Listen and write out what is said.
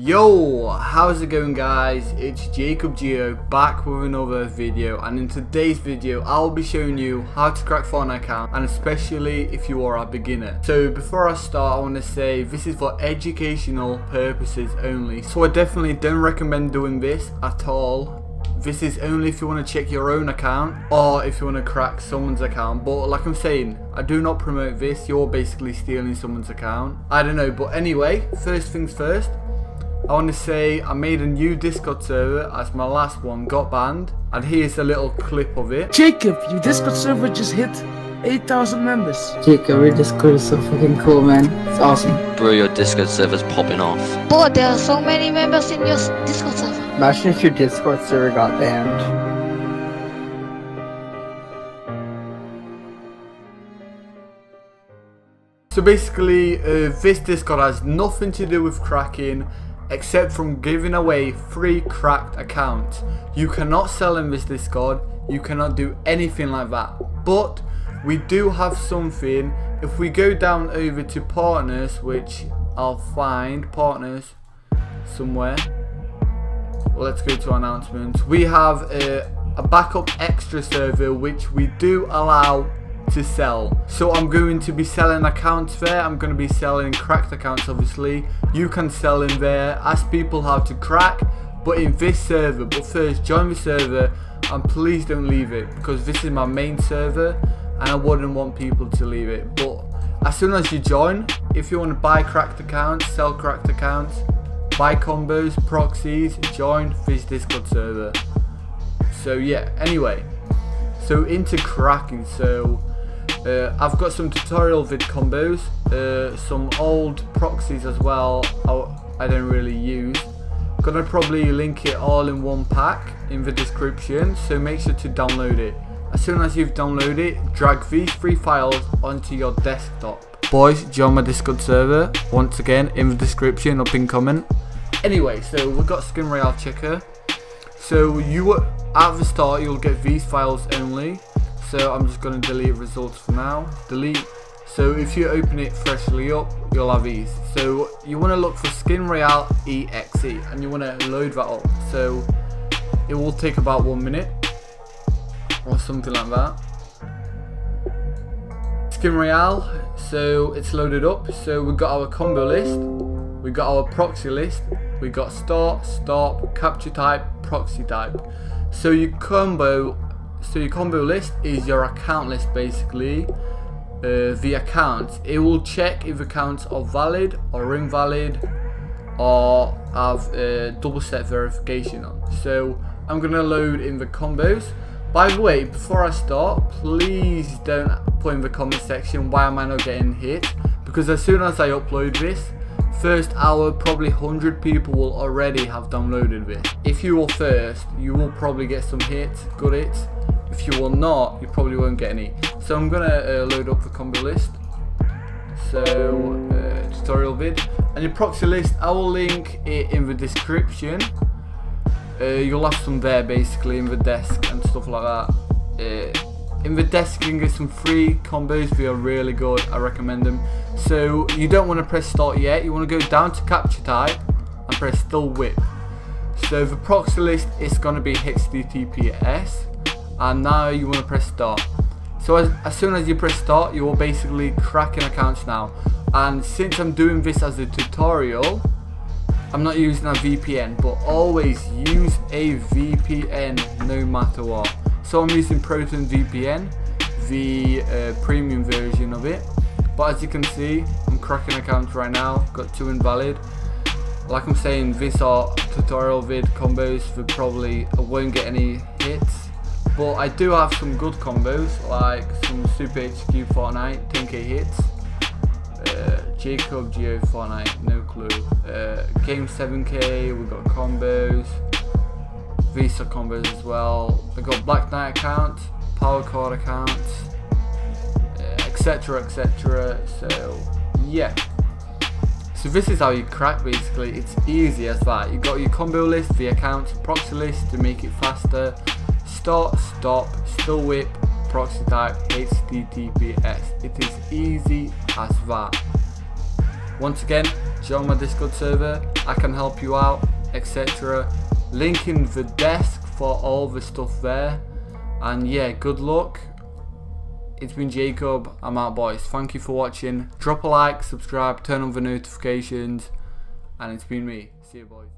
Yo, how's it going guys? It's Jacob Geo back with another video and in today's video I'll be showing you how to crack Fortnite account and especially if you are a beginner. So before I start I want to say this is for educational purposes only so I definitely don't recommend doing this at all. This is only if you want to check your own account or if you want to crack someone's account but like I'm saying I do not promote this you're basically stealing someone's account. I don't know but anyway first things first I want to say I made a new Discord server as my last one got banned and here's a little clip of it. Jacob, your Discord server just hit 8,000 members. Jacob, your Discord is so fucking cool, man. It's awesome. Bro, your Discord server's popping off. Boy, there are so many members in your Discord server. Imagine if your Discord server got banned. So basically uh, this Discord has nothing to do with cracking except from giving away free cracked accounts. You cannot sell in this Discord, you cannot do anything like that. But we do have something, if we go down over to partners, which I'll find partners somewhere. Let's go to announcements. We have a, a backup extra server which we do allow to sell. So I'm going to be selling accounts there. I'm going to be selling cracked accounts obviously. You can sell in there, ask people how to crack, but in this server. But first, join the server and please don't leave it because this is my main server and I wouldn't want people to leave it. But as soon as you join, if you want to buy cracked accounts, sell cracked accounts, buy combos, proxies, join this Discord server. So yeah, anyway, so into cracking. So uh, I've got some tutorial vid combos, uh, some old proxies as well. I, I don't really use. Gonna probably link it all in one pack in the description. So make sure to download it. As soon as you've downloaded it, drag these three files onto your desktop. Boys, join my Discord server. Once again, in the description, up in comment. Anyway, so we've got Skin Royale Checker. So you at the start you'll get these files only. So I'm just going to delete results for now. Delete. So if you open it freshly up, you'll have these. So you want to look for Skin Royale EXE and you want to load that up. So it will take about one minute or something like that. Skin Royale, so it's loaded up. So we've got our combo list, we got our proxy list, we got start, stop, capture type, proxy type. So your combo, so your combo list is your account list basically. Uh, the accounts, it will check if accounts are valid or invalid or have uh, double step verification on. So I'm gonna load in the combos. By the way, before I start, please don't put in the comment section why am I not getting hit because as soon as I upload this, first hour probably 100 people will already have downloaded this. If you will first, you will probably get some hits, good hits. If you will not, you probably won't get any. So I'm gonna uh, load up the combo list. So uh, tutorial vid and your proxy list, I will link it in the description. Uh, you'll have some there basically in the desk and stuff like that. Uh, in the desk you can get some free combos, they are really good, I recommend them. So you don't want to press start yet, you want to go down to capture type and press still whip. So the proxy list is going to be HTTPS and now you want to press start. So as, as soon as you press start you will basically cracking accounts now and since I'm doing this as a tutorial I'm not using a VPN, but always use a VPN no matter what. So I'm using Proton VPN, the uh, premium version of it. But as you can see, I'm cracking accounts right now, got two invalid. Like I'm saying, these are tutorial vid combos for probably I won't get any hits. But I do have some good combos, like some Super HQ Fortnite, 10k hits. Uh, Jacob Geo Fortnite, no clue. Uh, Game 7K, we got combos, Visa combos as well. I got Black Knight account, Power Card account, etc. etc. So yeah. So this is how you crack basically. It's easy as that. You've got your combo list, the account, proxy list to make it faster. Start, stop, still whip, proxy type, HTTPS. It is easy as that. Once again, join my Discord server. I can help you out, etc. Link in the desk for all the stuff there. And yeah, good luck. It's been Jacob. I'm out, boys. Thank you for watching. Drop a like, subscribe, turn on the notifications. And it's been me. See you, boys.